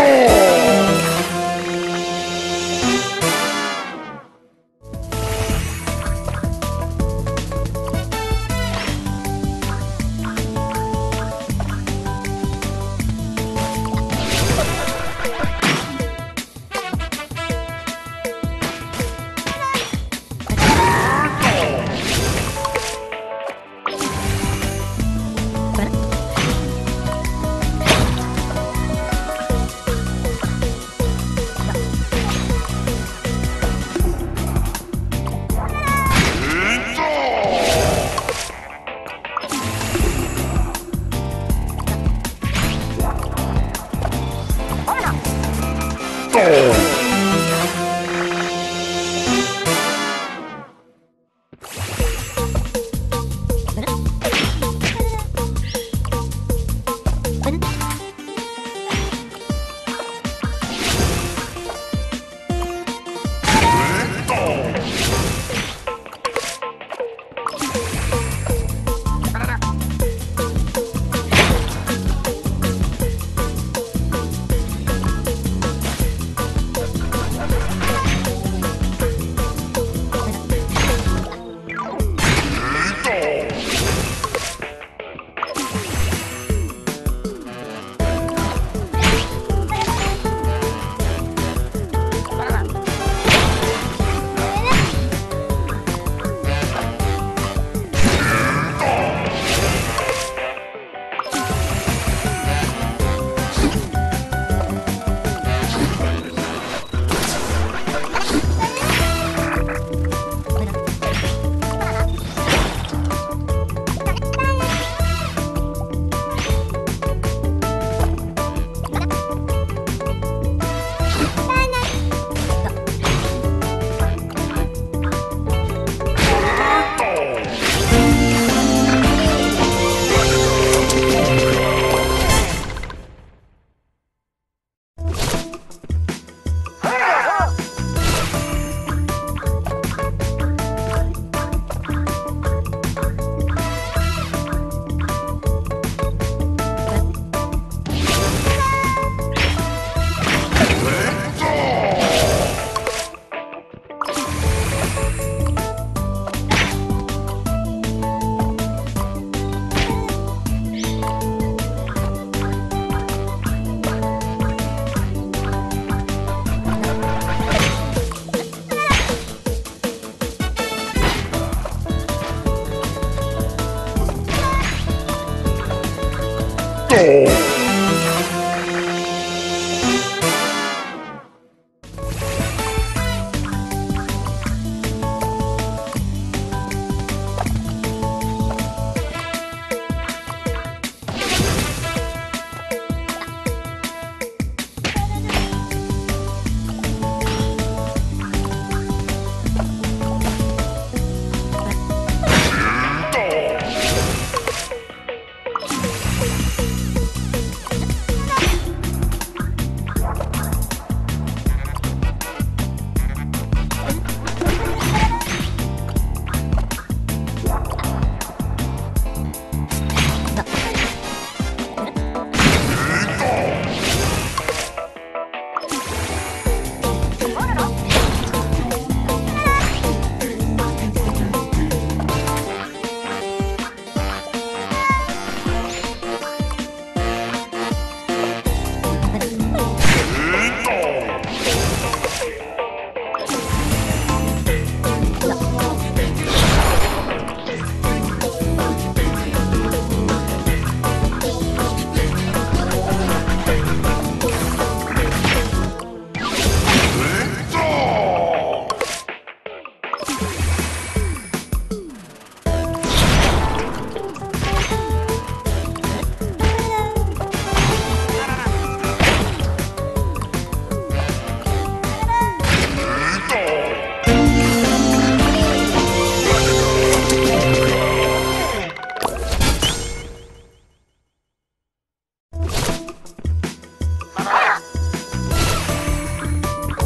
¡Vamos! Go!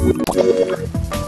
we'll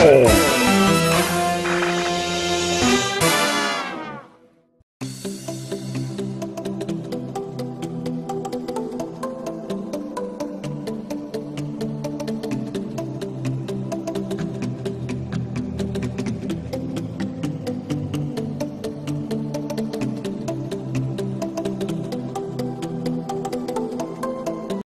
Bom.